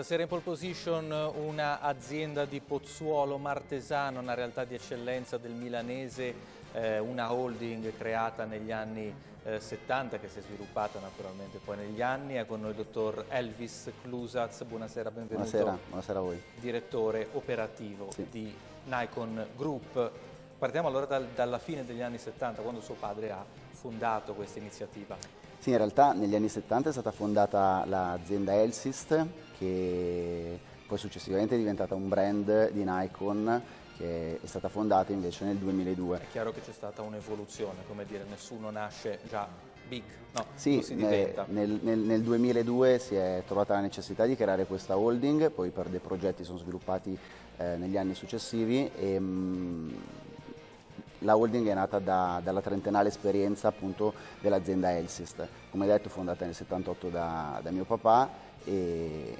Stasera in pole position un'azienda di Pozzuolo Martesano, una realtà di eccellenza del milanese, eh, una holding creata negli anni eh, 70 che si è sviluppata naturalmente poi negli anni. È con noi il dottor Elvis Clusaz, buonasera, benvenuto. Buonasera, buonasera a voi. Direttore operativo sì. di Nikon Group. Partiamo allora dal, dalla fine degli anni 70, quando suo padre ha fondato questa iniziativa. Sì, in realtà negli anni 70 è stata fondata l'azienda Elsist, che poi successivamente è diventata un brand di Nikon che è stata fondata invece nel 2002. È chiaro che c'è stata un'evoluzione, come dire, nessuno nasce già big, no? Sì, nel, nel, nel, 2002 si è trovata la necessità di creare questa holding, poi per dei progetti sono sviluppati eh, negli anni successivi e mh, mm, la holding è nata da, dalla trentennale esperienza appunto dell'azienda Elsist, come detto fondata nel 78 da, da mio papà e,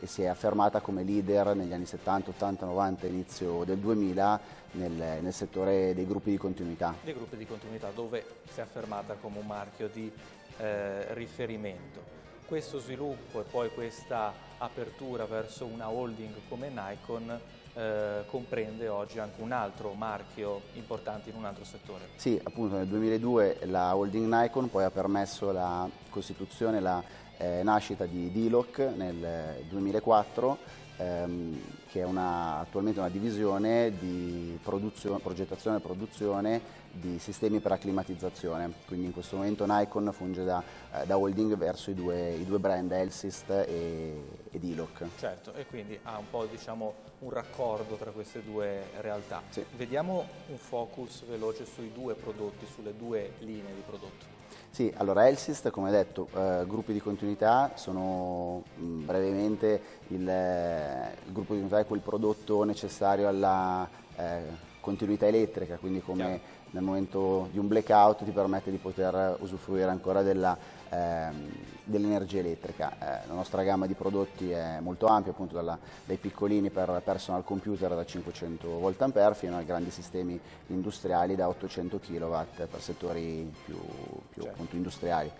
e, si è affermata come leader negli anni 70, 80, 90, inizio del 2000 nel, nel, settore dei gruppi di continuità. Dei gruppi di continuità dove si è affermata come un marchio di eh, riferimento. Questo sviluppo e poi questa apertura verso una holding come Nikon eh, comprende oggi anche un altro marchio importante in un altro settore. Sì, appunto nel 2002 la holding Nikon poi ha permesso la costituzione, la eh, nascita di Diloc nel 2004 ehm, che è una, attualmente una divisione di progettazione e produzione di sistemi per acclimatizzazione, quindi in questo momento Nikon funge da, eh, da holding verso i due, i due, brand Elsist e, e Diloc. Certo, e quindi ha un po' diciamo, un raccordo tra queste due realtà. Sì. Vediamo un focus veloce sui due prodotti, sulle due linee di prodotto. Sì, allora Elsist, come detto, eh, gruppi di continuità sono mh, mm, brevemente il, eh, il, gruppo di continuità è quel prodotto necessario alla eh, continuità elettrica, quindi come Chiaro. nel momento di un blackout ti permette di poter usufruire ancora della ehm, dell'energia elettrica. Eh, la nostra gamma di prodotti è molto ampia, appunto dalla, dai piccolini per personal computer da 500 volt fino ai grandi sistemi industriali da 800 kW per settori più, più certo. appunto, industriali.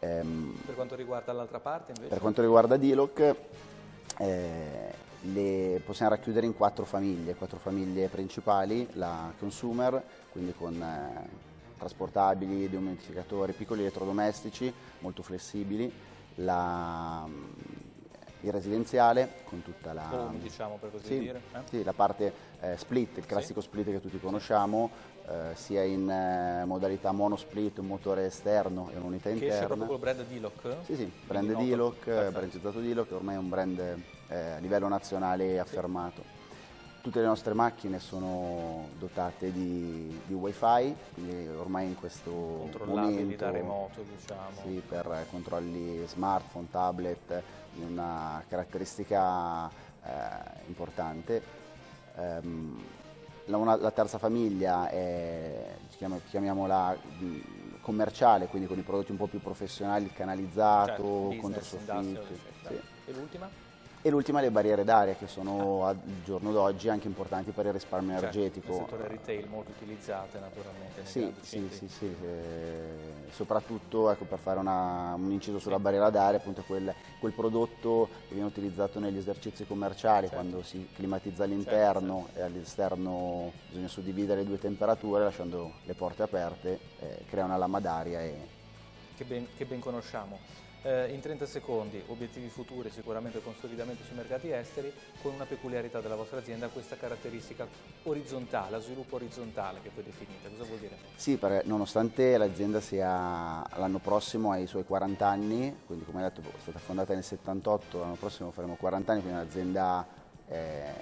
Ehm, per quanto riguarda l'altra parte invece? Per quanto riguarda Diloc, eh, le possiamo racchiudere in quattro famiglie, quattro famiglie principali, la consumer, quindi con eh, trasportabili, deumentificatori, piccoli elettrodomestici molto flessibili, la, il residenziale con tutta la, Home, diciamo sì, dire. Eh? Sì, la parte eh, split, il classico sì. split che tutti conosciamo, eh, sia in eh, modalità monosplit, un motore esterno e un'unità interna. Che proprio col brand Diloc? Sì, sì, brand Diloc, brandizzato Diloc, ormai è un brand eh, a livello nazionale affermato. Tutte le nostre macchine sono dotate di, di wifi, quindi ormai in questo momento, da remoto, diciamo. Sì, per controlli smartphone, tablet, una caratteristica eh, importante. Um, la, una, la, terza famiglia è, chiamiamola mm, commerciale, quindi con i prodotti un po' più professionali, il canalizzato, certo, controsoffitti. Sì. E l'ultima? E l'ultima le barriere d'aria che sono al giorno d'oggi anche importanti per il risparmio certo, energetico. Nel settore retail molto utilizzate naturalmente. Sì, sì, sì, sì, eh, soprattutto ecco, per fare una, un inciso sulla barriera d'aria, appunto quel, quel, prodotto che viene utilizzato negli esercizi commerciali certo. quando si climatizza all'interno certo, e all'esterno bisogna suddividere le due temperature lasciando le porte aperte, eh, crea una lama d'aria. E... Che ben, che ben conosciamo. Eh, in 30 secondi, obiettivi futuri, sicuramente consolidamento sui mercati esteri, con una peculiarità della vostra azienda, questa caratteristica orizzontale, sviluppo orizzontale che poi definite. Cosa vuol dire? Sì, perché nonostante l'azienda sia l'anno prossimo ai suoi 40 anni, quindi come detto è stata fondata nel 78, l'anno prossimo faremo 40 anni, quindi è un'azienda eh,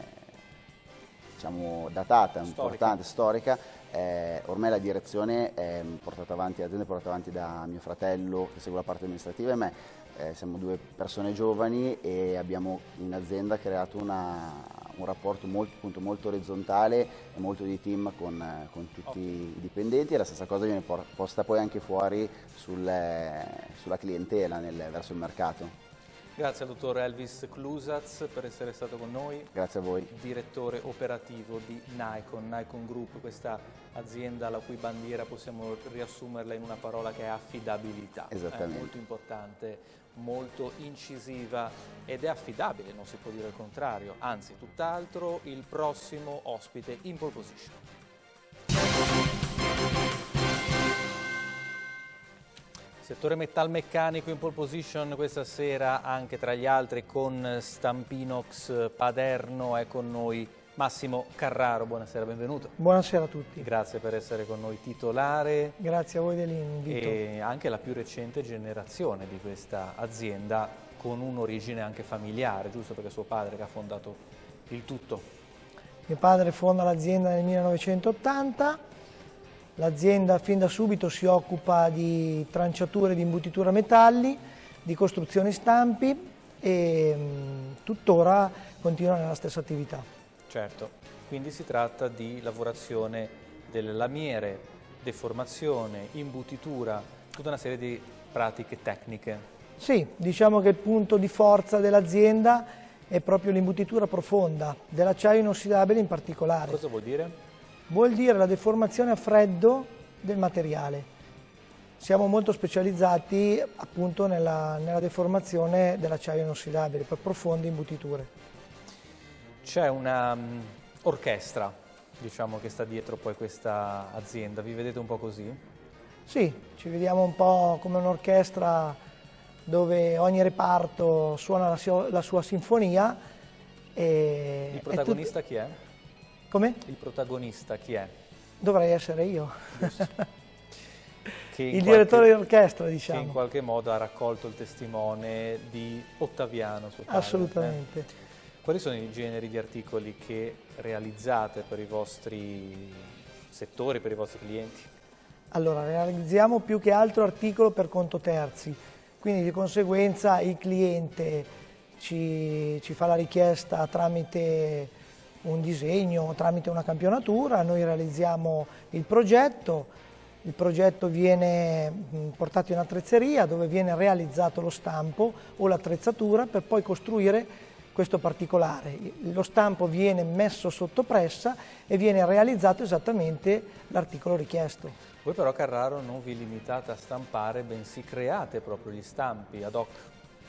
diciamo, datata, storica. importante, storica, eh, ormai la direzione è portata avanti, l'azienda è portata avanti da mio fratello che segue la parte amministrativa e me. Eh, siamo due persone giovani e abbiamo in azienda creato una, un rapporto molto, appunto, molto, orizzontale e molto di team con, con tutti okay. i dipendenti e la stessa cosa viene posta poi anche fuori sul, sulla clientela nel, verso il mercato. Grazie al dottor Elvis Clusaz per essere stato con noi. Grazie a voi. Direttore operativo di Nikon, Nikon Group, questa azienda la cui bandiera possiamo riassumerla in una parola che è affidabilità. Esattamente. È molto importante, molto incisiva ed è affidabile, non si può dire il contrario, anzi tutt'altro il prossimo ospite in pole position. Settore metalmeccanico in pole position questa sera anche tra gli altri con Stampinox Paderno è con noi Massimo Carraro, buonasera, benvenuto. Buonasera a tutti. Grazie per essere con noi titolare. Grazie a voi dell'invito. E anche la più recente generazione di questa azienda con un'origine anche familiare, giusto perché suo padre che ha fondato il tutto. Mio padre fonda l'azienda nel 1980 L'azienda fin da subito si occupa di tranciature di imbutitura metalli, di costruzione stampi e mh, tuttora continua nella stessa attività. Certo, quindi si tratta di lavorazione delle lamiere, deformazione, imbutitura, tutta una serie di pratiche tecniche. Sì, diciamo che il punto di forza dell'azienda è proprio l'imbutitura profonda, dell'acciaio inossidabile in particolare. Cosa vuol dire? Vuol dire la deformazione a freddo del materiale. Siamo molto specializzati appunto nella, nella deformazione dell'acciaio inossidabile per profonde imbutiture. C'è un'orchestra um, diciamo, che sta dietro poi questa azienda, vi vedete un po' così? Sì, ci vediamo un po' come un'orchestra dove ogni reparto suona la, sua, la sua sinfonia. E, Il protagonista chi è? Come? Il protagonista chi è? Dovrei essere io. il direttore di orchestra, diciamo. Che in qualche modo ha raccolto il testimone di Ottaviano. Suo padre, Assolutamente. Eh? Quali sono i generi di articoli che realizzate per i vostri settori, per i vostri clienti? Allora, realizziamo più che altro articolo per conto terzi, quindi di conseguenza il cliente ci, ci fa la richiesta tramite un disegno tramite una campionatura, noi realizziamo il progetto, il progetto viene portato in attrezzeria dove viene realizzato lo stampo o l'attrezzatura per poi costruire questo particolare. Lo stampo viene messo sotto pressa e viene realizzato esattamente l'articolo richiesto. Voi però Carraro non vi limitate a stampare, bensì create proprio gli stampi ad hoc.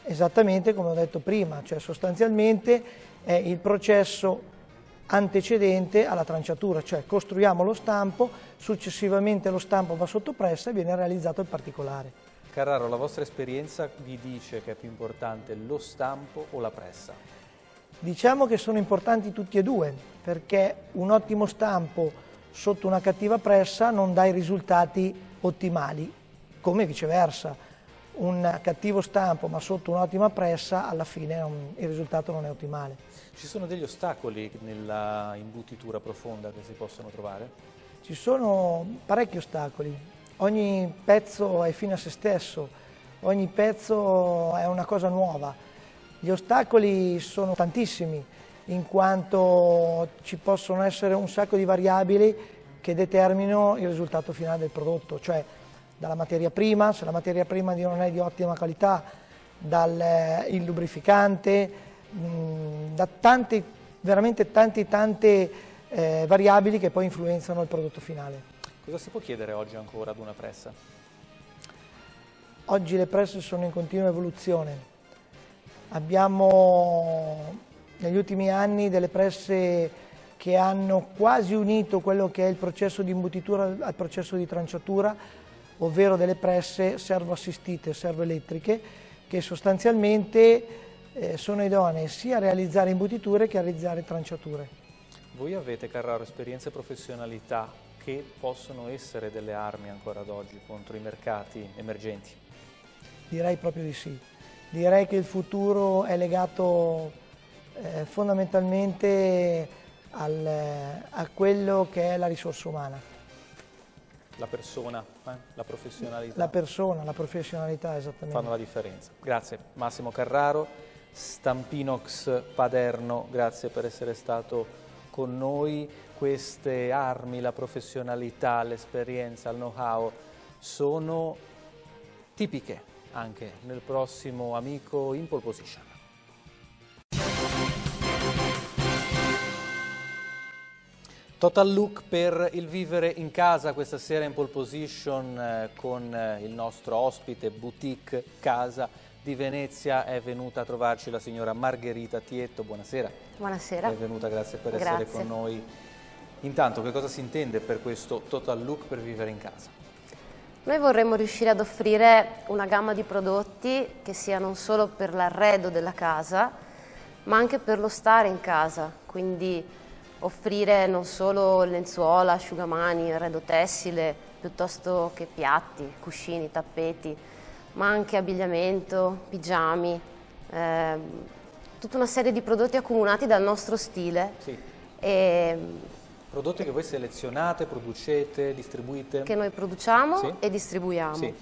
Esattamente come ho detto prima, cioè sostanzialmente è il processo antecedente alla tranciatura, cioè costruiamo lo stampo, successivamente lo stampo va sotto pressa e viene realizzato il particolare. Carraro, la vostra esperienza vi dice che è più importante lo stampo o la pressa? Diciamo che sono importanti tutti e due, perché un ottimo stampo sotto una cattiva pressa non dà i risultati ottimali, come viceversa. Un cattivo stampo ma sotto un'ottima pressa, alla fine un, il risultato non è ottimale. Ci sono degli ostacoli nella imbutitura profonda che si possono trovare? Ci sono parecchi ostacoli. Ogni pezzo è fine a se stesso, ogni pezzo è una cosa nuova. Gli ostacoli sono tantissimi, in quanto ci possono essere un sacco di variabili che determinano il risultato finale del prodotto, cioè dalla materia prima, se la materia prima non è di ottima qualità, dal eh, lubrificante, mh, da tante, veramente tante, tante eh, variabili che poi influenzano il prodotto finale. Cosa si può chiedere oggi ancora ad una pressa? Oggi le presse sono in continua evoluzione. Abbiamo negli ultimi anni delle presse che hanno quasi unito quello che è il processo di imbutitura al processo di tranciatura, ovvero delle presse servo-assistite, servo-elettriche, che sostanzialmente eh, sono idonee sia a realizzare imbutiture che a realizzare tranciature. Voi avete, Carraro, esperienze e professionalità che possono essere delle armi ancora ad oggi contro i mercati emergenti? Direi proprio di sì. Direi che il futuro è legato eh, fondamentalmente al, a quello che è la risorsa umana. La persona, eh? la professionalità. La persona, la professionalità, esattamente. Fanno la differenza. Grazie. Massimo Carraro. Stampinox Paderno, grazie per essere stato con noi. Queste armi, la professionalità, l'esperienza, il know-how sono tipiche anche nel prossimo Amico in Pole Position. Total look per il vivere in casa questa sera in pole position eh, con eh, il nostro ospite boutique casa di Venezia è venuta a trovarci la signora Margherita Tietto. Buonasera. Buonasera. È venuta, grazie per grazie. essere con noi. Intanto, che cosa si intende per questo total look per vivere in casa? Noi vorremmo riuscire ad offrire una gamma di prodotti che sia non solo per l'arredo della casa, ma anche per lo stare in casa, quindi offrire non solo lenzuola, asciugamani, arredo tessile, piuttosto che piatti, cuscini, tappeti, ma anche abbigliamento, pigiami, ehm, tutta una serie di prodotti accomunati dal nostro stile. Sì. E, prodotti che voi selezionate, producete, distribuite? Che noi produciamo sì. e distribuiamo. Sì.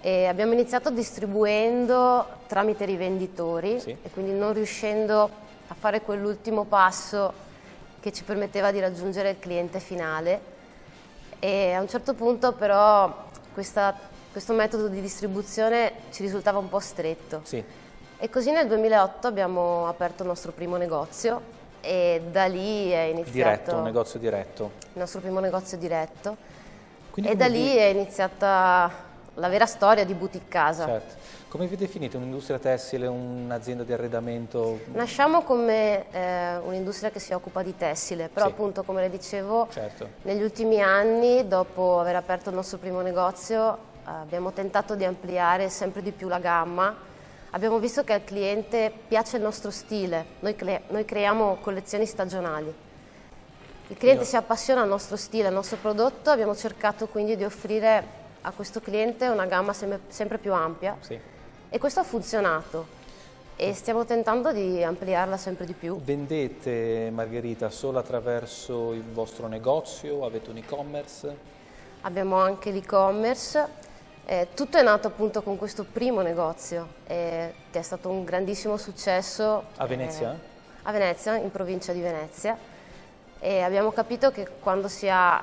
E abbiamo iniziato distribuendo tramite rivenditori sì. e quindi non riuscendo a fare quell'ultimo passo che ci permetteva di raggiungere il cliente finale e a un certo punto però questa, questo metodo di distribuzione ci risultava un po' stretto. Sì. E così nel 2008 abbiamo aperto il nostro primo negozio e da lì è iniziato... Diretto, un negozio diretto. Il nostro primo negozio diretto. Quindi e da lì è iniziata la vera storia di Boutique Casa. Certo. Come vi definite un'industria tessile, un'azienda di arredamento? Nasciamo come eh, un'industria che si occupa di tessile, però sì. appunto come le dicevo, certo. negli ultimi anni, dopo aver aperto il nostro primo negozio, abbiamo tentato di ampliare sempre di più la gamma. Abbiamo visto che al cliente piace il nostro stile, noi, cre noi creiamo collezioni stagionali. Il cliente si appassiona al nostro stile, al nostro prodotto, abbiamo cercato quindi di offrire a questo cliente una gamma sempre, sempre più ampia. Sì e questo ha funzionato e stiamo tentando di ampliarla sempre di più. Vendete Margherita solo attraverso il vostro negozio? Avete un e-commerce? Abbiamo anche l'e-commerce. Eh, tutto è nato appunto con questo primo negozio eh, che è stato un grandissimo successo. A Venezia? Eh, a Venezia, in provincia di Venezia. E abbiamo capito che quando si ha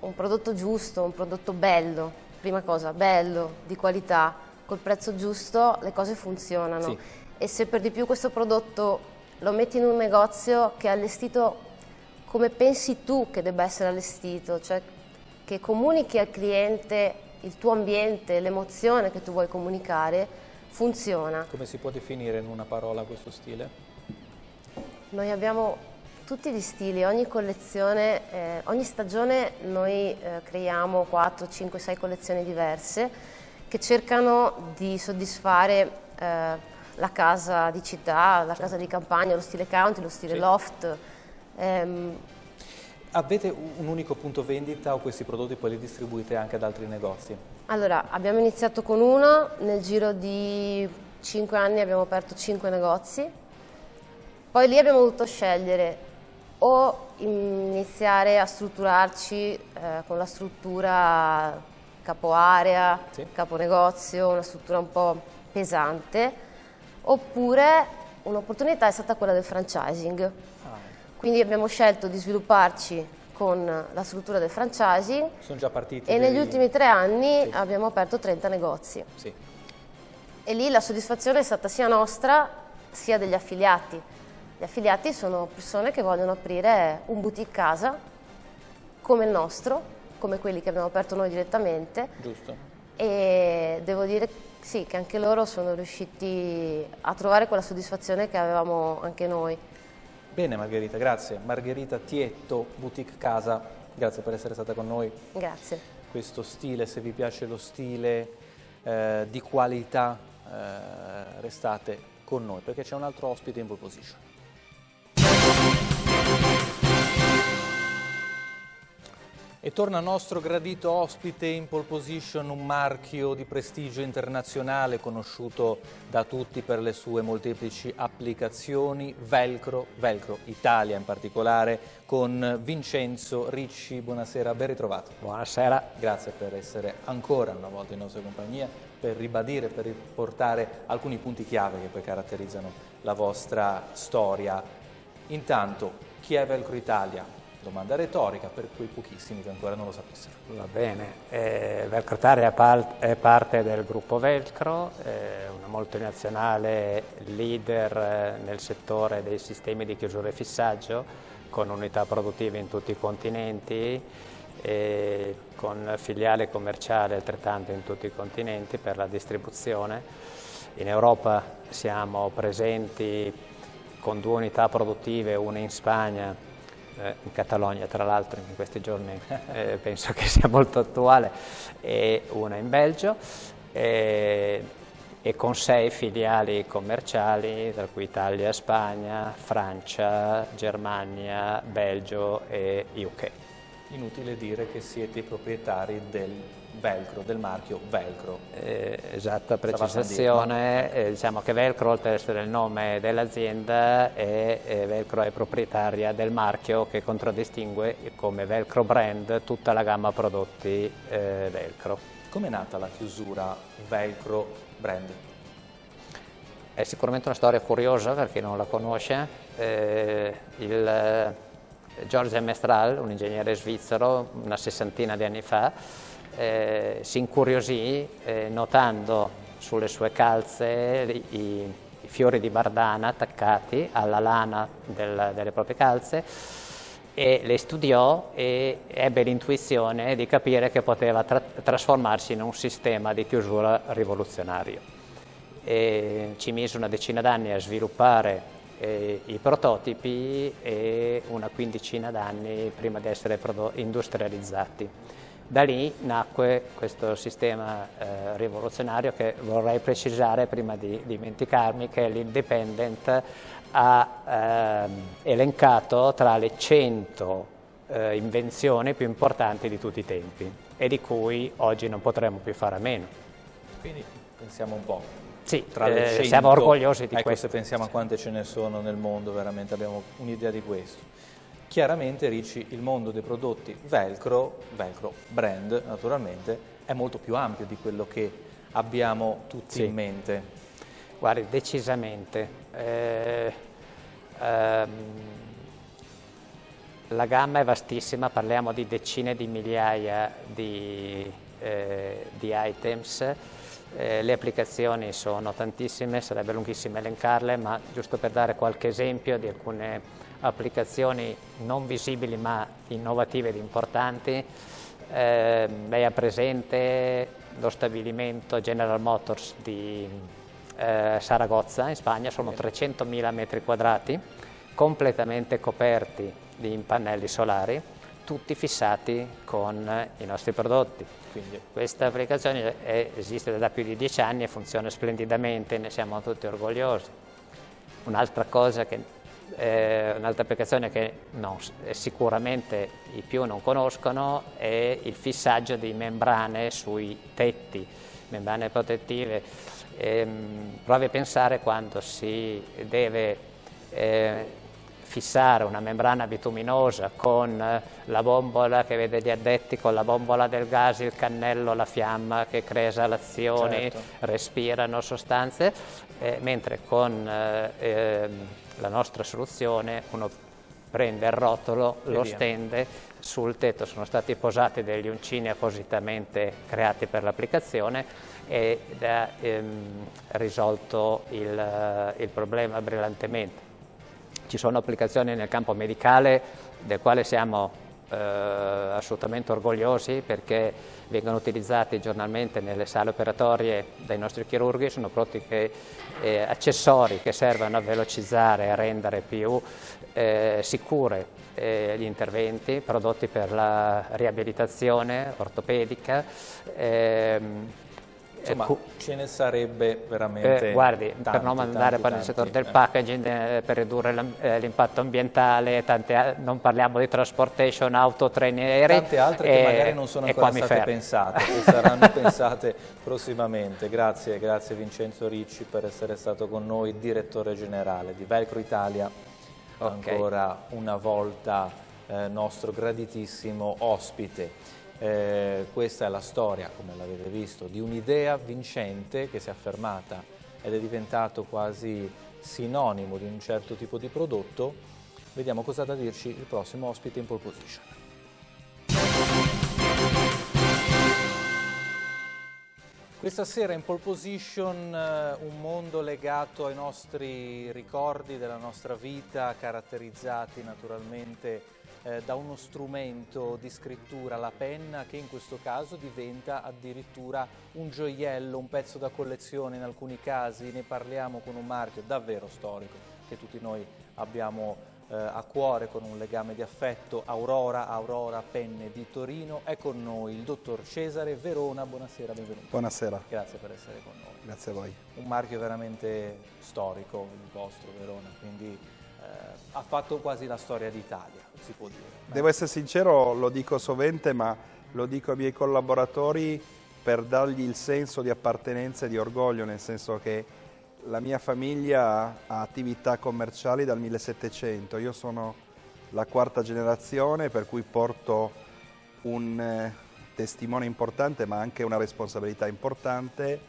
un prodotto giusto, un prodotto bello, prima cosa bello, di qualità, col prezzo giusto le cose funzionano sì. e se per di più questo prodotto lo metti in un negozio che è allestito come pensi tu che debba essere allestito, cioè che comunichi al cliente il tuo ambiente, l'emozione che tu vuoi comunicare, funziona. Come si può definire in una parola questo stile? Noi abbiamo tutti gli stili, ogni collezione, eh, ogni stagione noi eh, creiamo 4, 5, 6 collezioni diverse che cercano di soddisfare eh, la casa di città, la casa di campagna, lo stile country, lo stile sì. loft. Ehm. Avete un unico punto vendita o questi prodotti poi li distribuite anche ad altri negozi? Allora, abbiamo iniziato con uno, nel giro di 5 anni abbiamo aperto 5 negozi, poi lì abbiamo dovuto scegliere o iniziare a strutturarci eh, con la struttura capo area, sì. capo negozio, una struttura un po' pesante, oppure un'opportunità è stata quella del franchising. Quindi abbiamo scelto di svilupparci con la struttura del franchising Sono già partiti e dei... negli ultimi tre anni sì. abbiamo aperto 30 negozi. Sì. E lì la soddisfazione è stata sia nostra sia degli affiliati. Gli affiliati sono persone che vogliono aprire un boutique casa come il nostro come quelli che abbiamo aperto noi direttamente. Giusto. E devo dire sì, che anche loro sono riusciti a trovare quella soddisfazione che avevamo anche noi. Bene Margherita, grazie. Margherita Tietto, Boutique Casa, grazie per essere stata con noi. Grazie. Questo stile, se vi piace lo stile eh, di qualità, eh, restate con noi perché c'è un altro ospite in pole position. E torna nostro gradito ospite in pole position, un marchio di prestigio internazionale conosciuto da tutti per le sue molteplici applicazioni, Velcro, Velcro Italia in particolare, con Vincenzo Ricci. Buonasera, ben ritrovato. Buonasera. Grazie per essere ancora una volta in nostra compagnia, per ribadire, per riportare alcuni punti chiave che poi caratterizzano la vostra storia. Intanto, chi è Velcro Italia? Domanda retorica per quei pochissimi che ancora non lo sapessero. Va bene, eh, Velcro Italia è parte del gruppo Velcro, eh, una multinazionale leader eh, nel settore dei sistemi di chiusura e fissaggio, con unità produttive in tutti i continenti, e con filiale commerciale altrettanto in tutti i continenti per la distribuzione. In Europa siamo presenti con due unità produttive, una in Spagna, in Catalogna tra l'altro in questi giorni eh, penso che sia molto attuale, e una in Belgio, e, e con sei filiali commerciali, tra cui Italia, Spagna, Francia, Germania, Belgio e UK. Inutile dire che siete i proprietari del velcro, del marchio velcro. Eh, esatta precisazione, eh, diciamo che velcro oltre ad essere il nome dell'azienda è, eh, velcro è proprietaria del marchio che contraddistingue come velcro brand tutta la gamma prodotti eh, velcro. Come è nata la chiusura velcro brand? È sicuramente una storia curiosa per chi non la conosce. Eh, il, George Mestral, un ingegnere svizzero, una sessantina di anni fa, eh, si incuriosì eh, notando sulle sue calze i, i, fiori di bardana attaccati alla lana del, delle proprie calze e le studiò e ebbe l'intuizione di capire che poteva tra trasformarsi in un sistema di chiusura rivoluzionario. E ci mise una decina d'anni a sviluppare eh, i prototipi e una quindicina d'anni prima di essere industrializzati. Da lì nacque questo sistema eh, rivoluzionario che vorrei precisare prima di dimenticarmi che l'Independent ha eh, elencato tra le 100 eh, invenzioni più importanti di tutti i tempi e di cui oggi non potremmo più fare a meno. Quindi pensiamo un po'. Sì, tra le 100, eh, siamo orgogliosi di ecco, questo. se pensiamo a quante ce ne sono nel mondo, veramente abbiamo un'idea di questo. Chiaramente Ricci, il mondo dei prodotti velcro, velcro brand naturalmente, è molto più ampio di quello che abbiamo tutti sì. in mente. Guardi, decisamente. Eh, ehm, la gamma è vastissima, parliamo di decine di migliaia di, eh, di items, eh, le applicazioni sono tantissime, sarebbe lunghissimo elencarle, ma giusto per dare qualche esempio di alcune applicazioni non visibili ma innovative ed importanti. Eh, lei ha presente lo stabilimento General Motors di eh, Saragozza in Spagna, sono 300.000 metri quadrati completamente coperti di pannelli solari, tutti fissati con i nostri prodotti. Quindi questa applicazione è, esiste da più di dieci anni e funziona splendidamente, ne siamo tutti orgogliosi. Un'altra cosa che eh, un'altra applicazione che no, sicuramente i più non conoscono è il fissaggio di membrane sui tetti, membrane protettive. Eh, provi a pensare quando si deve eh, fissare una membrana bituminosa con eh, la bombola che vede gli addetti, con la bombola del gas, il cannello, la fiamma che crea esalazioni, certo. respirano sostanze, eh, mentre con eh, ehm, la nostra soluzione uno prende il rotolo, e lo via. stende, sul tetto sono stati posati degli uncini appositamente creati per l'applicazione ed ha ehm, risolto il, il problema brillantemente. Ci sono applicazioni nel campo medicale del quale siamo eh, assolutamente orgogliosi perché vengono utilizzati giornalmente nelle sale operatorie dai nostri chirurghi, sono prodotti eh, accessori che servono a velocizzare a rendere più eh, sicure eh, gli interventi, prodotti per la riabilitazione ortopedica. Ehm, Insomma, ecco. ce ne sarebbe veramente eh, Guardi, tanti, per non andare poi nel settore del packaging, eh, per ridurre eh, l'impatto ambientale, tante, non parliamo di transportation, auto, treni aerei. Tante altre che magari non sono ancora state pensate, che saranno pensate prossimamente. Grazie, grazie Vincenzo Ricci per essere stato con noi, direttore generale di Velcro Italia, okay. ancora una volta eh, nostro graditissimo ospite. Eh, questa è la storia, come l'avete visto, di un'idea vincente che si è affermata ed è diventato quasi sinonimo di un certo tipo di prodotto Vediamo cosa ha da dirci il prossimo ospite in pole position. Questa sera in pole position uh, un mondo legato ai nostri ricordi della nostra vita, caratterizzati naturalmente eh, da uno strumento di scrittura, la penna, che in questo caso diventa addirittura un gioiello, un pezzo da collezione in alcuni casi, ne parliamo con un marchio davvero storico che tutti noi abbiamo eh, a cuore con un legame di affetto, Aurora, Aurora Penne di Torino. È con noi il dottor Cesare Verona, buonasera, benvenuto. Buonasera. Grazie per essere con noi. Grazie a voi. Un marchio veramente storico il vostro Verona, quindi ha fatto quasi la storia d'Italia, si può dire. Devo essere sincero, lo dico sovente, ma lo dico ai miei collaboratori per dargli il senso di appartenenza e di orgoglio, nel senso che la mia famiglia ha attività commerciali dal 1700, io sono la quarta generazione per cui porto un eh, testimone importante ma anche una responsabilità importante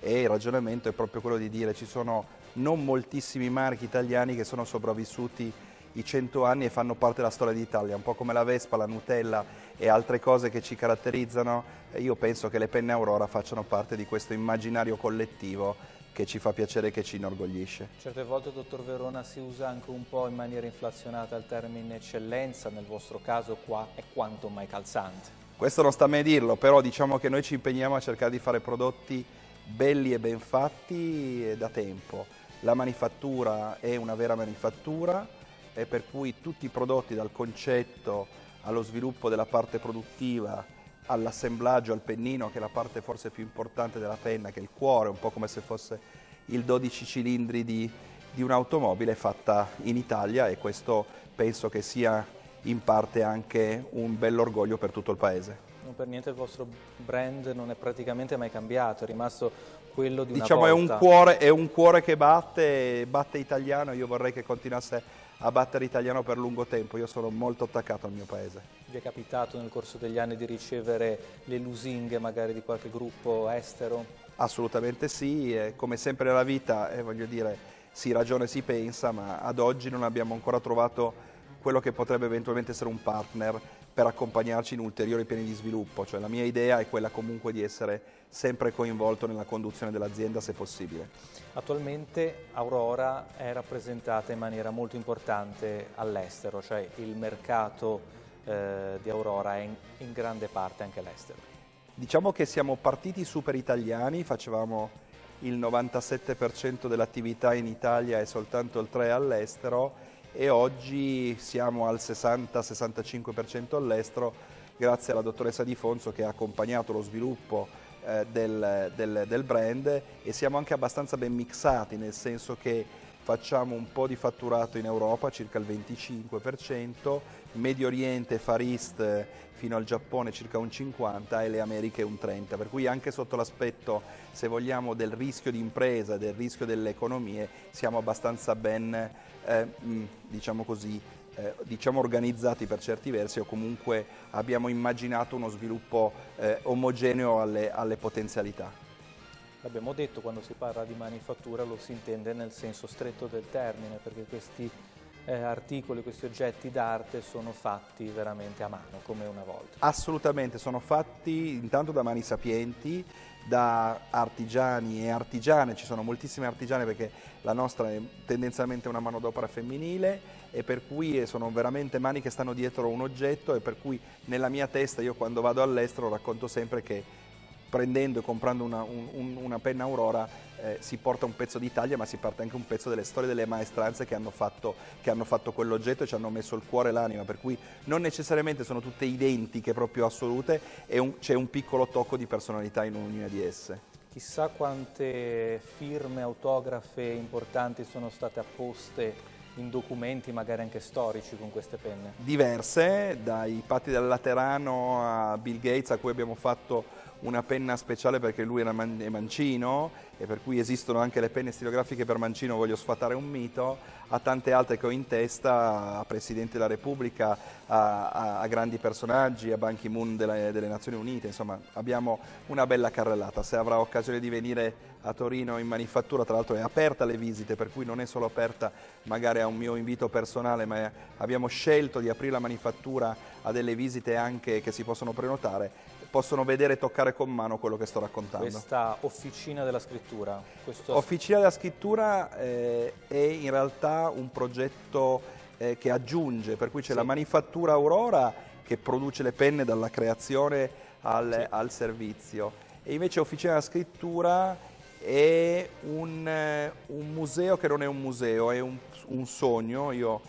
e il ragionamento è proprio quello di dire ci sono non moltissimi marchi italiani che sono sopravvissuti i 100 anni e fanno parte della storia d'Italia, un po' come la Vespa, la Nutella e altre cose che ci caratterizzano. Io penso che le penne Aurora facciano parte di questo immaginario collettivo che ci fa piacere e che ci inorgoglisce. Certe volte, dottor Verona, si usa anche un po' in maniera inflazionata il termine eccellenza, nel vostro caso qua è quanto mai calzante. Questo non sta a me dirlo, però diciamo che noi ci impegniamo a cercare di fare prodotti belli e ben fatti da tempo la manifattura è una vera manifattura e per cui tutti i prodotti dal concetto allo sviluppo della parte produttiva all'assemblaggio, al pennino che è la parte forse più importante della penna che è il cuore, un po' come se fosse il 12 cilindri di, di un'automobile fatta in Italia e questo penso che sia in parte anche un bell'orgoglio per tutto il paese. Non per niente il vostro brand non è praticamente mai cambiato, è rimasto quello di una diciamo volta. È un, cuore, è un cuore che batte, batte italiano, io vorrei che continuasse a battere italiano per lungo tempo, io sono molto attaccato al mio paese. Vi è capitato nel corso degli anni di ricevere le lusinghe magari di qualche gruppo estero? Assolutamente sì, e come sempre nella vita, eh, voglio dire, si ragiona e si pensa, ma ad oggi non abbiamo ancora trovato quello che potrebbe eventualmente essere un partner per accompagnarci in ulteriori piani di sviluppo, cioè la mia idea è quella comunque di essere sempre coinvolto nella conduzione dell'azienda se possibile. Attualmente Aurora è rappresentata in maniera molto importante all'estero, cioè il mercato eh, di Aurora è in, in grande parte anche all'estero. Diciamo che siamo partiti super italiani, facevamo il 97% dell'attività in Italia e soltanto il 3% all'estero e oggi siamo al 60-65% all'estero grazie alla dottoressa Di Fonso che ha accompagnato lo sviluppo eh, del, del, del brand e siamo anche abbastanza ben mixati nel senso che facciamo un po' di fatturato in Europa, circa il 25%, Medio Oriente, Far East fino al Giappone circa un 50% e le Americhe un 30%, per cui anche sotto l'aspetto, se vogliamo, del rischio di impresa, del rischio delle economie, siamo abbastanza ben, eh, diciamo così, eh, diciamo organizzati per certi versi o comunque abbiamo immaginato uno sviluppo eh, omogeneo alle, alle potenzialità. L'abbiamo detto, quando si parla di manifattura lo si intende nel senso stretto del termine, perché questi eh, articoli, questi oggetti d'arte sono fatti veramente a mano, come una volta. Assolutamente, sono fatti intanto da mani sapienti, da artigiani e artigiane, ci sono moltissime artigiane perché la nostra è tendenzialmente una manodopera femminile e per cui sono veramente mani che stanno dietro un oggetto e per cui nella mia testa io quando vado all'estero racconto sempre che prendendo e comprando una, un, una penna Aurora eh, si porta un pezzo d'Italia ma si parte anche un pezzo delle storie delle maestranze che hanno fatto, che hanno fatto quell'oggetto e ci hanno messo il cuore e l'anima per cui non necessariamente sono tutte identiche proprio assolute e c'è un piccolo tocco di personalità in ognuna di esse. Chissà quante firme autografe importanti sono state apposte in documenti magari anche storici con queste penne? Diverse, dai patti del Laterano a Bill Gates a cui abbiamo fatto una penna speciale perché lui man è mancino e per cui esistono anche le penne stilografiche per mancino, voglio sfatare un mito, a tante altre che ho in testa, a Presidente della Repubblica, a, a, a grandi personaggi, a Ban Ki-moon delle, delle, Nazioni Unite, insomma abbiamo una bella carrellata. Se avrà occasione di venire a Torino in manifattura, tra l'altro è aperta alle visite, per cui non è solo aperta magari a un mio invito personale, ma abbiamo scelto di aprire la manifattura a delle visite anche che si possono prenotare possono vedere e toccare con mano quello che sto raccontando. Questa officina della scrittura? Questo... Officina della scrittura eh, è in realtà un progetto eh, che aggiunge, per cui c'è sì. la manifattura Aurora che produce le penne dalla creazione al, sì. al servizio e invece Officina della scrittura è un, eh, un, museo che non è un museo, è un, un sogno. Io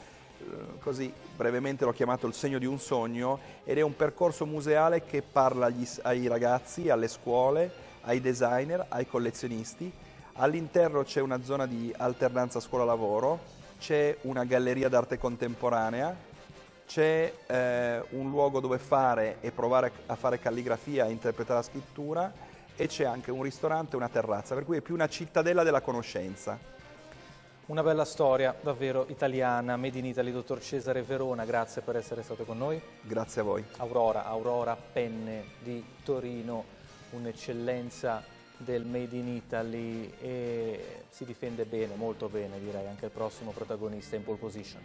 così brevemente l'ho chiamato il segno di un sogno ed è un percorso museale che parla agli, ai ragazzi, alle scuole, ai designer, ai collezionisti. All'interno c'è una zona di alternanza scuola-lavoro, c'è una galleria d'arte contemporanea, c'è eh, un luogo dove fare e provare a fare calligrafia e interpretare la scrittura e c'è anche un ristorante e una terrazza, per cui è più una cittadella della conoscenza. Una bella storia, davvero italiana, Made in Italy, dottor Cesare Verona, grazie per essere stato con noi. Grazie a voi. Aurora, Aurora Penne di Torino, un'eccellenza del Made in Italy e si difende bene, molto bene direi, anche il prossimo protagonista in pole position.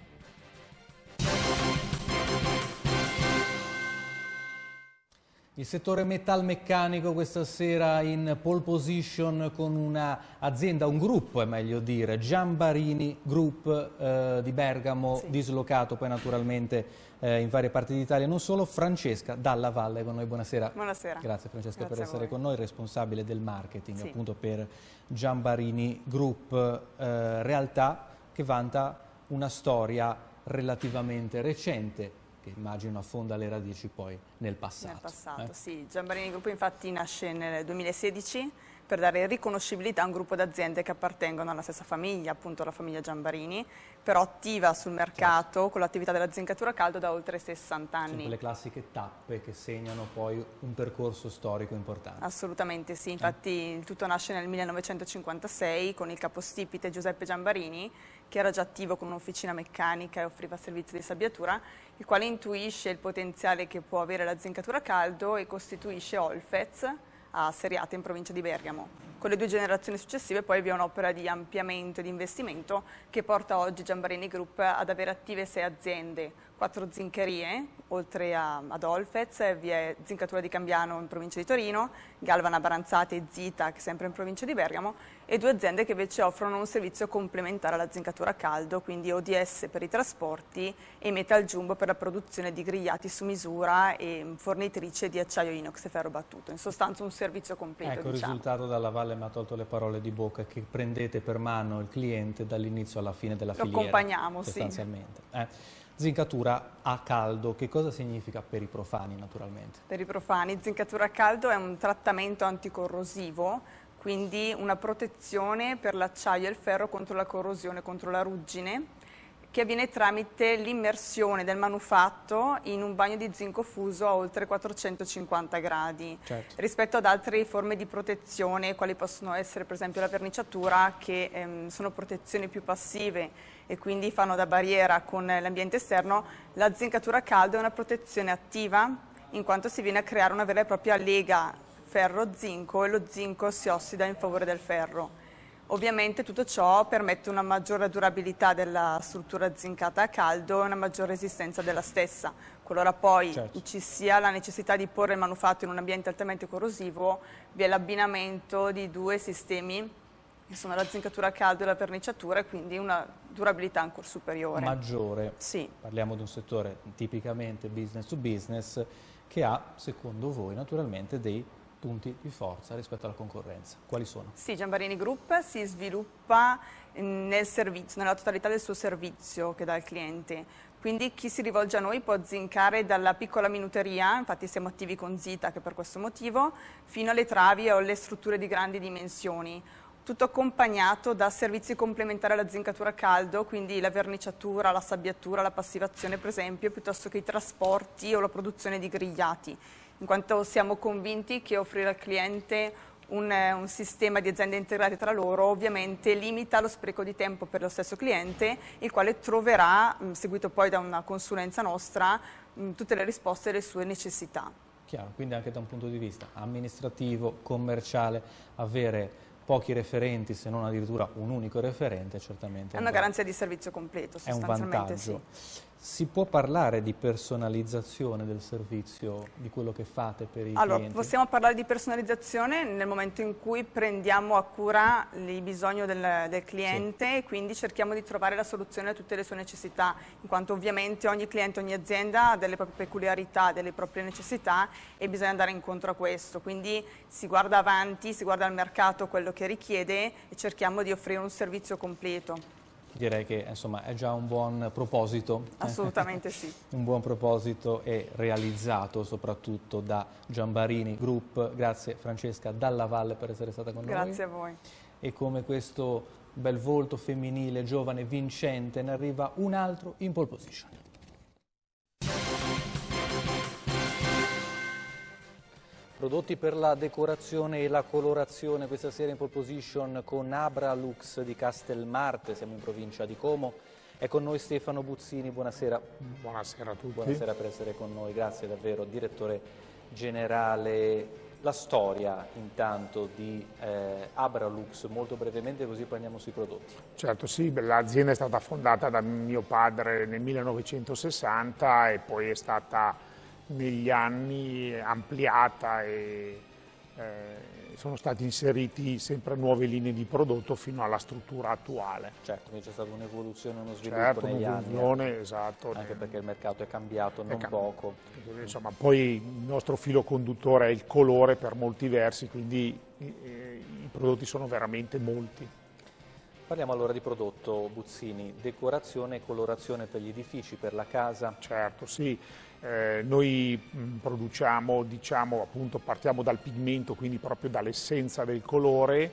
Il settore metalmeccanico questa sera in pole position con un'azienda, un gruppo è meglio dire, Giambarini Group eh, di Bergamo, sì. dislocato poi naturalmente eh, in varie parti d'Italia, non solo. Francesca Dalla Valle con noi, buonasera. Buonasera. Grazie Francesca Grazie per essere con noi, responsabile del marketing sì. appunto per Giambarini Group, eh, realtà che vanta una storia relativamente recente che immagino affonda le radici poi nel passato. Nel passato, eh? sì. Giambarini Gruppo infatti nasce nel 2016 per dare riconoscibilità a un gruppo d'aziende che appartengono alla stessa famiglia, appunto la famiglia Giambarini, però attiva sul mercato certo. con l'attività della zincatura caldo da oltre 60 anni. Sono le classiche tappe che segnano poi un percorso storico importante. Assolutamente sì, infatti eh. tutto nasce nel 1956 con il capostipite Giuseppe Giambarini che era già attivo con un'officina meccanica e offriva servizi di sabbiatura, il quale intuisce il potenziale che può avere la zincatura caldo e costituisce Olfez a Seriate in provincia di Bergamo. Con le due generazioni successive poi vi è un'opera di ampliamento e di investimento che porta oggi Giambarini Group ad avere attive sei aziende, quattro zincherie, oltre a, ad Olfez, vi è Zincatura di Cambiano in provincia di Torino, Galvana Baranzate e Zita, sempre in provincia di Bergamo, e due aziende che invece offrono un servizio complementare alla zincatura a caldo, quindi ODS per i trasporti e Metal Jumbo per la produzione di grigliati su misura e fornitrice di acciaio inox e ferro battuto. In sostanza un servizio completo. Ecco, il diciamo. risultato dalla Valle mi ha tolto le parole di bocca, che prendete per mano il cliente dall'inizio alla fine della Lo filiera. Lo accompagniamo, sostanzialmente. sì. Eh. Zincatura a caldo, che cosa significa per i profani naturalmente? Per i profani, zincatura a caldo è un trattamento anticorrosivo quindi una protezione per l'acciaio e il ferro contro la corrosione, contro la ruggine, che avviene tramite l'immersione del manufatto in un bagno di zinco fuso a oltre 450 gradi. Certo. Rispetto ad altre forme di protezione, quali possono essere per esempio la verniciatura, che ehm, sono protezioni più passive e quindi fanno da barriera con l'ambiente esterno, la zincatura a caldo è una protezione attiva in quanto si viene a creare una vera e propria lega ferro-zinco e lo zinco si ossida in favore del ferro. Ovviamente tutto ciò permette una maggiore durabilità della struttura zincata a caldo e una maggiore resistenza della stessa. Qualora poi certo. ci sia la necessità di porre il manufatto in un ambiente altamente corrosivo, vi è l'abbinamento di due sistemi che sono la zincatura a caldo e la verniciatura e quindi una durabilità ancora superiore. Maggiore. Sì. Parliamo di un settore tipicamente business to business che ha, secondo voi, naturalmente dei punti di forza rispetto alla concorrenza. Quali sono? Sì, Giambarini Group si sviluppa nel servizio, nella totalità del suo servizio che dà al cliente. Quindi chi si rivolge a noi può zincare dalla piccola minuteria, infatti siamo attivi con Zita che per questo motivo, fino alle travi o alle strutture di grandi dimensioni. Tutto accompagnato da servizi complementari alla zincatura a caldo, quindi la verniciatura, la sabbiatura, la passivazione per esempio, piuttosto che i trasporti o la produzione di grigliati. in quanto siamo convinti che offrire al cliente un, un, sistema di aziende integrate tra loro ovviamente limita lo spreco di tempo per lo stesso cliente, il quale troverà, seguito poi da una consulenza nostra, tutte le risposte alle sue necessità. Chiaro, quindi anche da un punto di vista amministrativo, commerciale, avere pochi referenti, se non addirittura un unico referente, certamente. È una garanzia di servizio completo, sostanzialmente. È un vantaggio. Sì. Si può parlare di personalizzazione del servizio, di quello che fate per i allora, clienti? Possiamo parlare di personalizzazione nel momento in cui prendiamo a cura il bisogno del, del cliente sì. e quindi cerchiamo di trovare la soluzione a tutte le sue necessità, in quanto ovviamente ogni cliente, ogni azienda ha delle proprie peculiarità, delle proprie necessità e bisogna andare incontro a questo. Quindi si guarda avanti, si guarda al mercato quello che richiede e cerchiamo di offrire un servizio completo. Direi che insomma, è già un buon proposito. Assolutamente sì. un buon proposito e realizzato soprattutto da Giambarini Group. Grazie Francesca Dalla Valle per essere stata con Grazie noi. Grazie a voi. E come questo bel volto femminile, giovane, vincente, ne arriva un altro in pole position. Prodotti per la decorazione e la colorazione questa sera in pole position con Abra Lux di Castelmarte, siamo in provincia di Como. È con noi Stefano Buzzini, buonasera. Buonasera a tutti. Buonasera per essere con noi, grazie davvero. Direttore generale, la storia intanto di eh, Abralux, molto brevemente così poi andiamo sui prodotti. Certo sì, l'azienda è stata fondata da mio padre nel 1960 e poi è stata negli anni ampliata e eh, sono stati inseriti sempre nuove linee di prodotto fino alla struttura attuale. Certo, quindi c'è stata un'evoluzione, uno sviluppo certo, negli anni. Eh. esatto. Anche perché il mercato è cambiato non è cam poco. Insomma, poi il nostro filo conduttore è il colore per molti versi, quindi i, i prodotti sono veramente molti. Parliamo allora di prodotto Buzzini, decorazione e colorazione per gli edifici, per la casa. Certo, sì. Eh, noi mh, produciamo, diciamo, appunto, partiamo dal pigmento, quindi proprio dall'essenza del colore,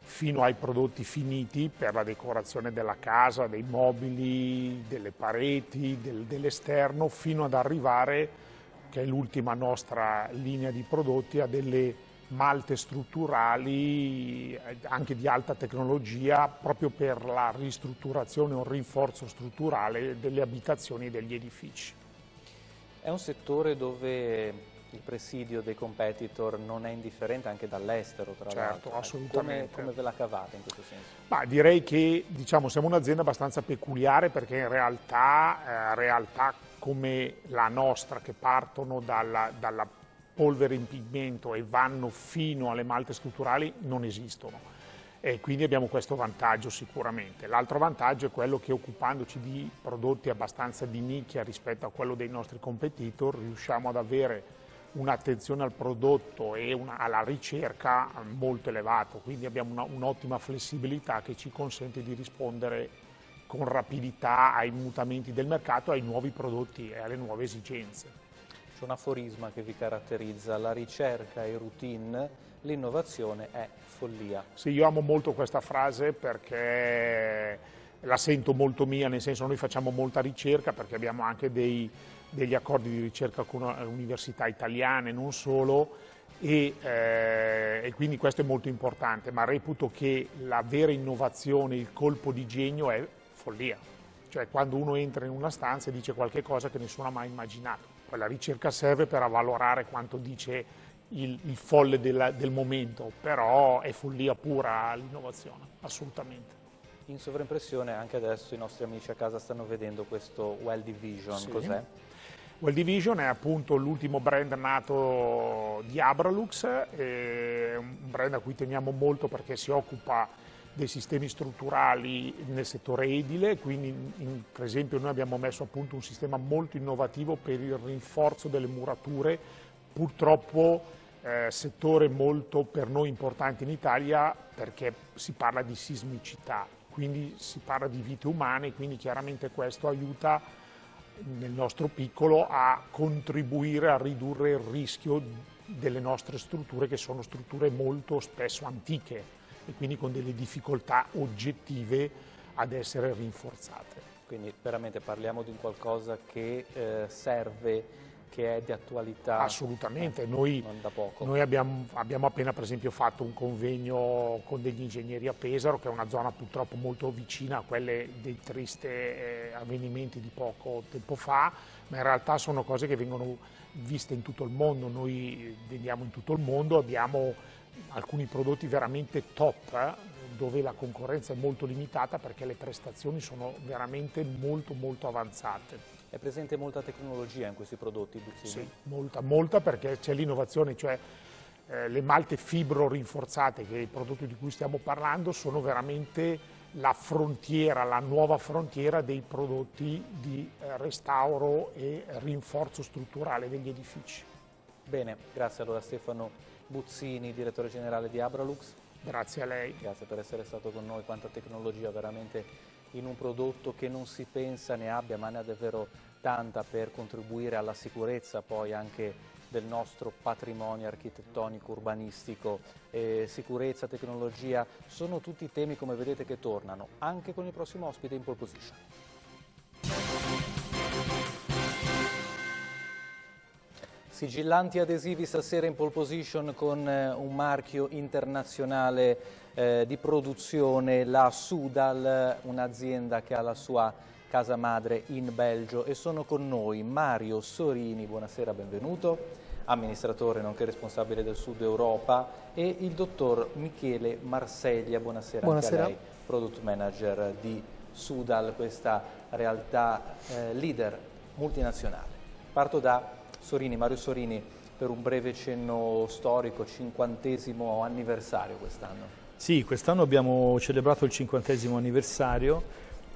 fino ai prodotti finiti per la decorazione della casa, dei mobili, delle pareti, del, dell'esterno, fino ad arrivare, che è l'ultima nostra linea di prodotti, a delle malte strutturali eh, anche di alta tecnologia proprio per la ristrutturazione o rinforzo strutturale delle abitazioni e degli edifici. È un settore dove il presidio dei competitor non è indifferente anche dall'estero, tra certo, l'altro. assolutamente. Come, come, ve la cavate in questo senso? Ma direi che diciamo, siamo un'azienda abbastanza peculiare perché in realtà, eh, realtà come la nostra che partono dalla, dalla polvere in pigmento e vanno fino alle malte strutturali non esistono e quindi abbiamo questo vantaggio sicuramente. L'altro vantaggio è quello che occupandoci di prodotti abbastanza di nicchia rispetto a quello dei nostri competitor riusciamo ad avere un'attenzione al prodotto e una, alla ricerca molto elevato, quindi abbiamo un'ottima un flessibilità che ci consente di rispondere con rapidità ai mutamenti del mercato, ai nuovi prodotti e alle nuove esigenze. C'è un aforisma che vi caratterizza, la ricerca è routine, l'innovazione è follia. Sì, io amo molto questa frase perché la sento molto mia, nel senso noi facciamo molta ricerca perché abbiamo anche dei, degli accordi di ricerca con università italiane, non solo, e, eh, e, quindi questo è molto importante, ma reputo che la vera innovazione, il colpo di genio è follia, cioè quando uno entra in una stanza e dice qualche cosa che nessuno ha mai immaginato. Poi la ricerca serve per avvalorare quanto dice il, il folle della, del momento, però è follia pura l'innovazione, assolutamente. In sovraimpressione anche adesso i nostri amici a casa stanno vedendo questo Well Division, sì. cos'è? Well Division è appunto l'ultimo brand nato di Abralux, è un brand a cui teniamo molto perché si occupa dei sistemi strutturali nel settore edile, quindi in, per esempio noi abbiamo messo a punto un sistema molto innovativo per il rinforzo delle murature, purtroppo eh, settore molto per noi importante in Italia perché si parla di sismicità, quindi si parla di vite umane, quindi chiaramente questo aiuta nel nostro piccolo a contribuire a ridurre il rischio delle nostre strutture che sono strutture molto spesso antiche e quindi con delle difficoltà oggettive ad essere rinforzate. Quindi veramente parliamo di qualcosa che eh, serve che è di attualità. Assolutamente, noi, noi abbiamo, abbiamo, appena per esempio fatto un convegno con degli ingegneri a Pesaro, che è una zona purtroppo molto vicina a quelle dei tristi eh, avvenimenti di poco tempo fa, ma in realtà sono cose che vengono viste in tutto il mondo, noi vendiamo in tutto il mondo, abbiamo alcuni prodotti veramente top, eh, dove la concorrenza è molto limitata perché le prestazioni sono veramente molto molto avanzate. È presente molta tecnologia in questi prodotti Buzzini? Sì, molta, molta perché c'è l'innovazione, cioè eh, le malte fibro rinforzate, che è il prodotto di cui stiamo parlando, sono veramente la frontiera, la nuova frontiera dei prodotti di eh, restauro e rinforzo strutturale degli edifici. Bene, grazie allora Stefano Buzzini, direttore generale di Abralux. Grazie a lei. Grazie per essere stato con noi, quanta tecnologia veramente in un prodotto che non si pensa ne abbia, ma ne ha davvero tanta per contribuire alla sicurezza poi anche del nostro patrimonio architettonico, urbanistico, eh, sicurezza, tecnologia, sono tutti temi come vedete che tornano anche con il prossimo ospite in pole position. Sigillanti adesivi stasera in pole position con eh, un marchio internazionale eh, di produzione, la Sudal, un'azienda che ha la sua casa madre in Belgio e sono con noi Mario Sorini, buonasera, benvenuto, amministratore nonché responsabile del Sud Europa e il dottor Michele Marseglia, buonasera, buonasera. anche a lei, product manager di Sudal, questa realtà eh, leader multinazionale. Parto da Sorini, Mario Sorini, per un breve cenno storico, cinquantesimo anniversario quest'anno. Sì, quest'anno abbiamo celebrato il cinquantesimo anniversario.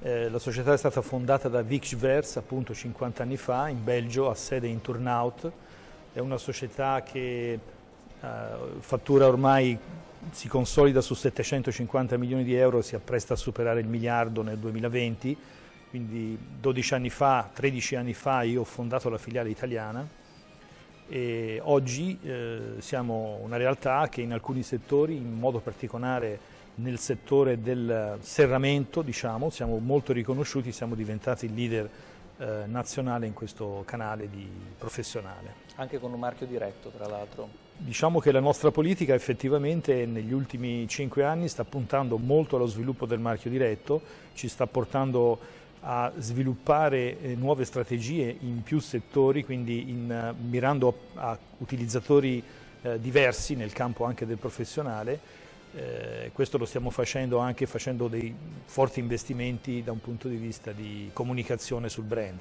Eh, la società è stata fondata da Vic Vers appunto 50 anni fa in Belgio, ha sede in Turnout. È una società che eh, fattura ormai, si consolida su 750 milioni di euro e si appresta a superare il miliardo nel 2020. Quindi 12 anni fa, 13 anni fa io ho fondato la filiale italiana e oggi eh, siamo una realtà che in alcuni settori, in modo particolare nel settore del serramento, diciamo, siamo molto riconosciuti, siamo diventati leader eh, nazionale in questo canale professionale. Anche con un marchio diretto, tra l'altro. Diciamo che la nostra politica effettivamente negli ultimi cinque anni sta puntando molto allo sviluppo del marchio diretto, ci sta portando a sviluppare eh, nuove strategie in più settori, quindi in, uh, mirando a, utilizzatori uh, diversi nel campo anche del professionale. Eh, questo lo stiamo facendo anche facendo dei forti investimenti da un punto di vista di comunicazione sul brand.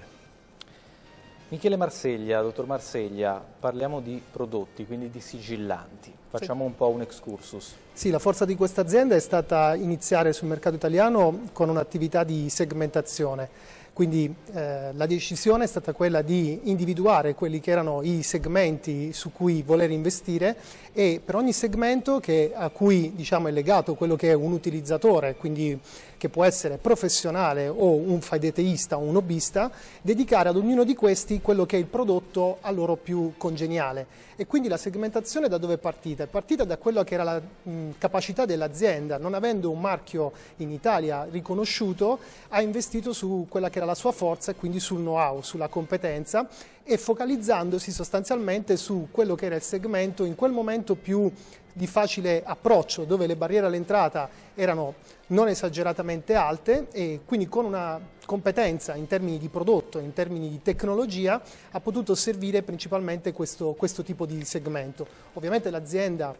Michele Marseglia, dottor Marseglia, parliamo di prodotti, quindi di sigillanti. Facciamo sì. un po' un excursus. Sì, la forza di questa azienda è stata iniziare sul mercato italiano con un'attività di segmentazione quindi eh, la decisione è stata quella di individuare quelli che erano i segmenti su cui voler investire e per ogni segmento che, a cui diciamo, è legato quello che è un utilizzatore, quindi che può essere professionale o un faideteista o un hobbista, dedicare ad ognuno di questi quello che è il prodotto a loro più congeniale. E quindi la segmentazione da dove è partita? È partita da quello che era la mh, capacità dell'azienda, non avendo un marchio in Italia riconosciuto, ha investito su quella che era la sua forza e quindi sul know-how, sulla competenza e focalizzandosi sostanzialmente su quello che era il segmento in quel momento più di facile approccio, dove le barriere all'entrata erano non esageratamente alte e quindi con una competenza in termini di prodotto, in termini di tecnologia, ha potuto servire principalmente questo, questo tipo di segmento. Ovviamente l'azienda,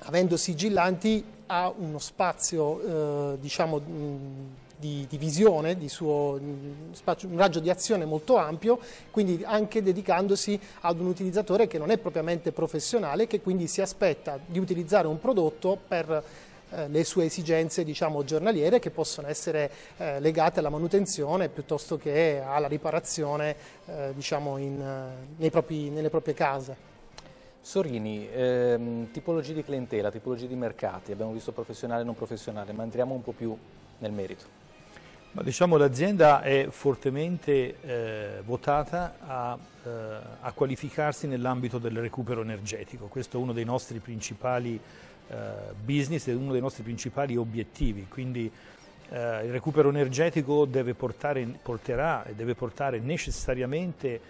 avendo sigillanti, ha uno spazio, eh, diciamo, di, di visione, di suo, un raggio di azione molto ampio, quindi anche dedicandosi ad un utilizzatore che non è propriamente professionale, che quindi si aspetta di utilizzare un prodotto per eh, le sue esigenze diciamo, giornaliere che possono essere eh, legate alla manutenzione piuttosto che alla riparazione eh, diciamo in, eh, propri, nelle proprie case. Sorini, ehm, tipologie di clientela, tipologie di mercati, abbiamo visto professionale e non professionale, ma entriamo un po' più nel merito. Diciamo, l'azienda è fortemente eh, votata a, eh, a, qualificarsi nell'ambito del recupero energetico, questo è uno dei nostri principali eh, business e uno dei nostri principali obiettivi, quindi eh, il recupero energetico deve portare, porterà e deve portare necessariamente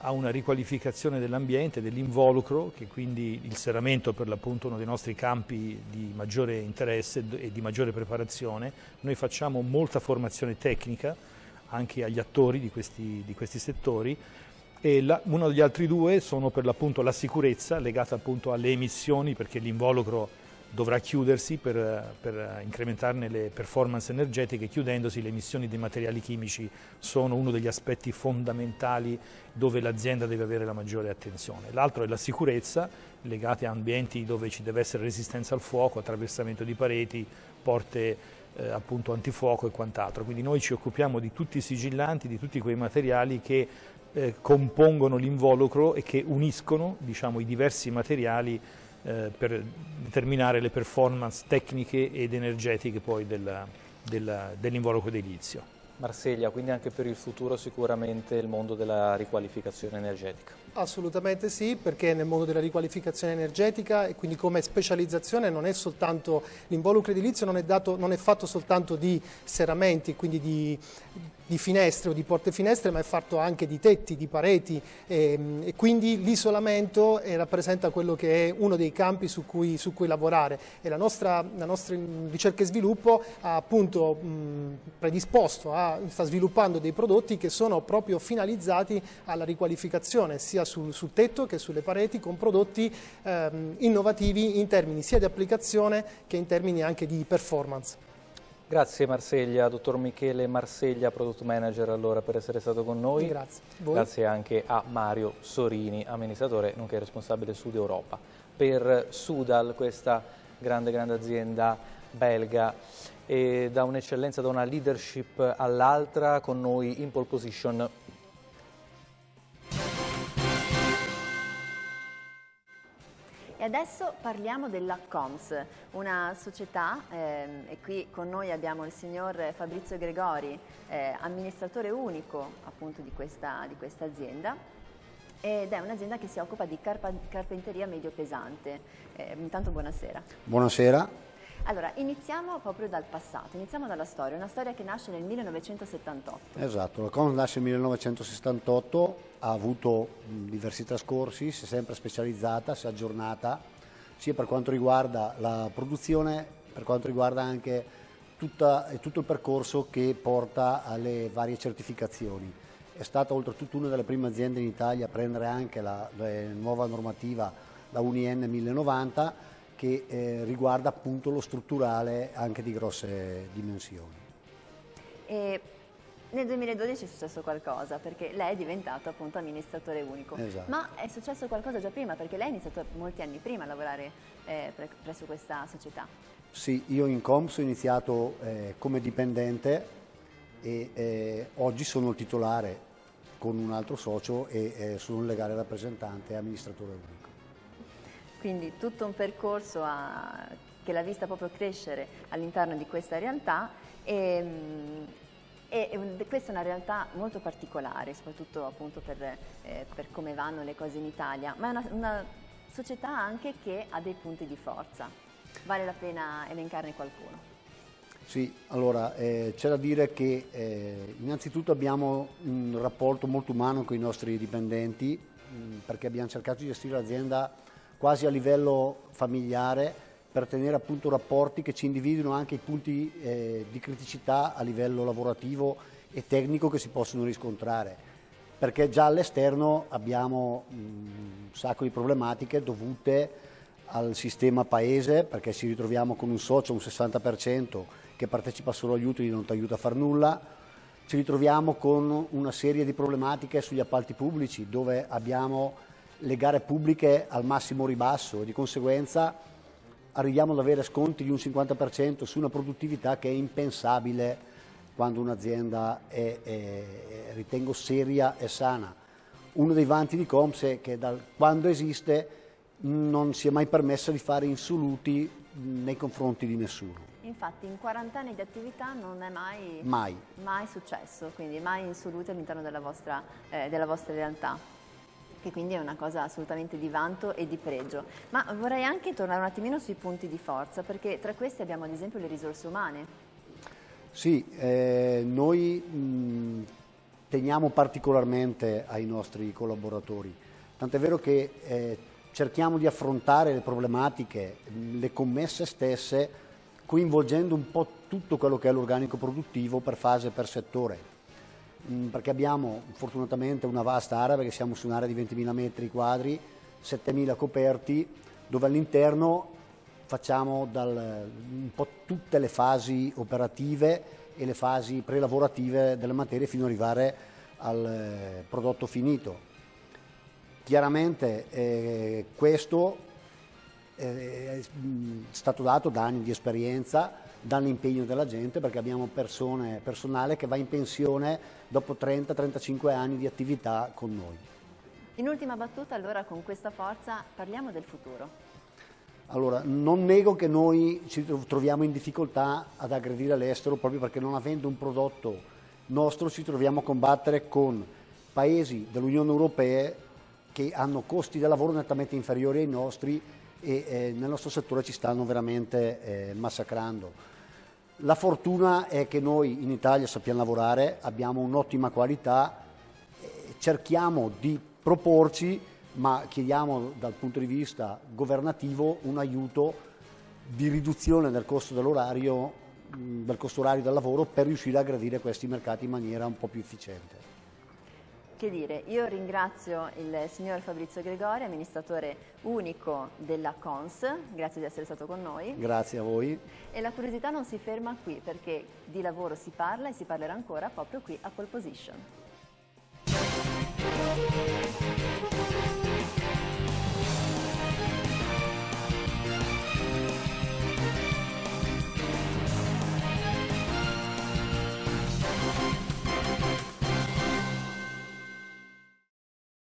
a una riqualificazione dell'ambiente, dell'involucro, che quindi il serramento per l'appunto uno dei nostri campi di maggiore interesse e di maggiore preparazione. Noi facciamo molta formazione tecnica anche agli attori di questi, di questi settori e la, uno degli altri due sono per l'appunto la sicurezza legata appunto alle emissioni perché l'involucro dovrà chiudersi per, per, incrementarne le performance energetiche, chiudendosi le emissioni dei materiali chimici sono uno degli aspetti fondamentali dove l'azienda deve avere la maggiore attenzione. L'altro è la sicurezza, legata a ambienti dove ci deve essere resistenza al fuoco, attraversamento di pareti, porte eh, appunto antifuoco e quant'altro. Quindi noi ci occupiamo di tutti i sigillanti, di tutti quei materiali che eh, compongono l'involucro e che uniscono diciamo, i diversi materiali eh, per determinare le performance tecniche ed energetiche poi dell'involucro edilizio. Marseglia, quindi anche per il futuro sicuramente il mondo della riqualificazione energetica. Assolutamente sì, perché nel mondo della riqualificazione energetica e quindi come specializzazione non è soltanto l'involucro edilizio, non è, dato, non è fatto soltanto di serramenti, quindi di, di finestre o di porte finestre, ma è fatto anche di tetti, di pareti e, ehm, e quindi l'isolamento rappresenta quello che è uno dei campi su cui, su cui lavorare e la nostra, la nostra, ricerca e sviluppo ha appunto mh, predisposto, a, sta sviluppando dei prodotti che sono proprio finalizzati alla riqualificazione sia sul, sul tetto che sulle pareti con prodotti ehm, innovativi in termini sia di applicazione che in termini anche di performance. Grazie Marseglia, dottor Michele Marseglia, Product Manager allora per essere stato con noi. Grazie. Voi? Grazie anche a Mario Sorini, amministratore nonché responsabile Sud Europa. Per Sudal, questa grande grande azienda belga e da un'eccellenza, da una leadership all'altra, con noi in pole position E adesso parliamo della Coms, una società, ehm, e qui con noi abbiamo il signor Fabrizio Gregori, eh, amministratore unico appunto di questa, di questa azienda ed è un'azienda che si occupa di carpenteria medio pesante. Eh, intanto buonasera. Buonasera. Allora, iniziamo proprio dal passato, iniziamo dalla storia, una storia che nasce nel 1978. Esatto, la CONS nasce nel 1978, ha avuto diversi trascorsi, si è sempre specializzata, si è aggiornata, sia per quanto riguarda la produzione, per quanto riguarda anche tutta, tutto il percorso che porta alle varie certificazioni. È stata oltretutto una delle prime aziende in Italia a prendere anche la, la nuova normativa, la UNIN 1090, che eh, riguarda appunto lo strutturale anche di grosse dimensioni. E nel 2012 è successo qualcosa perché lei è diventato appunto amministratore unico, esatto. ma è successo qualcosa già prima perché lei ha iniziato molti anni prima a lavorare eh, presso questa società. Sì, io in Coms ho iniziato eh, come dipendente e eh, oggi sono il titolare con un altro socio e eh, sono un legale rappresentante e amministratore unico. Quindi tutto un percorso a, che l'ha vista proprio crescere all'interno di questa realtà e, mm, e, questa è una realtà molto particolare, soprattutto appunto per, eh, per come vanno le cose in Italia, ma è una, una, società anche che ha dei punti di forza. Vale la pena elencarne qualcuno. Sì, allora eh, c'è da dire che eh, innanzitutto abbiamo un rapporto molto umano con i nostri dipendenti mh, mm, perché abbiamo cercato di gestire l'azienda quasi a livello familiare per tenere appunto rapporti che ci individuino anche i punti eh, di criticità a livello lavorativo e tecnico che si possono riscontrare. Perché già all'esterno abbiamo mh, un sacco di problematiche dovute al sistema paese perché ci ritroviamo con un socio, un 60% che partecipa solo agli utili e non ti aiuta a far nulla, ci ritroviamo con una serie di problematiche sugli appalti pubblici dove abbiamo le gare pubbliche al massimo ribasso e di conseguenza arriviamo ad avere sconti di un 50% su una produttività che è impensabile quando un'azienda è, è, ritengo seria e sana. Uno dei vanti di Coms è che dal, quando esiste non si è mai permesso di fare insoluti nei confronti di nessuno. Infatti in 40 anni di attività non è mai, mai. mai successo, quindi mai insoluti all'interno della, eh, della vostra realtà che quindi è una cosa assolutamente di vanto e di pregio. Ma vorrei anche tornare un attimino sui punti di forza, perché tra questi abbiamo ad esempio le risorse umane. Sì, eh, noi mh, teniamo particolarmente ai nostri collaboratori. Tant'è vero che eh, cerchiamo di affrontare le problematiche, le commesse stesse, coinvolgendo un po' tutto quello che è l'organico produttivo per fase e per settore. Mm, perché abbiamo fortunatamente una vasta area, perché siamo su un'area di 20.000 metri quadri, 7.000 coperti, dove all'interno facciamo dal, un po' tutte le fasi operative e le fasi prelavorative delle materie fino ad arrivare al eh, prodotto finito. Chiaramente eh, questo è stato dato da anni di esperienza, dall'impegno della gente perché abbiamo persone, personale che va in pensione dopo 30-35 anni di attività con noi. In ultima battuta allora con questa forza parliamo del futuro. Allora, non nego che noi ci troviamo in difficoltà ad aggredire l'estero proprio perché non avendo un prodotto nostro ci troviamo a combattere con paesi dell'Unione Europea che hanno costi del lavoro nettamente inferiori ai nostri e eh, nel nostro settore ci stanno veramente eh, massacrando. La fortuna è che noi in Italia sappiamo lavorare, abbiamo un'ottima qualità, eh, cerchiamo di proporci, ma chiediamo dal punto di vista governativo un aiuto di riduzione del costo dell'orario, del costo orario del lavoro per riuscire a aggredire questi mercati in maniera un po' più efficiente. Che dire, io ringrazio il signor Fabrizio Gregori, amministratore unico della Cons, grazie di essere stato con noi. Grazie a voi. E la curiosità non si ferma qui perché di lavoro si parla e si parlerà ancora proprio qui a Pole Position.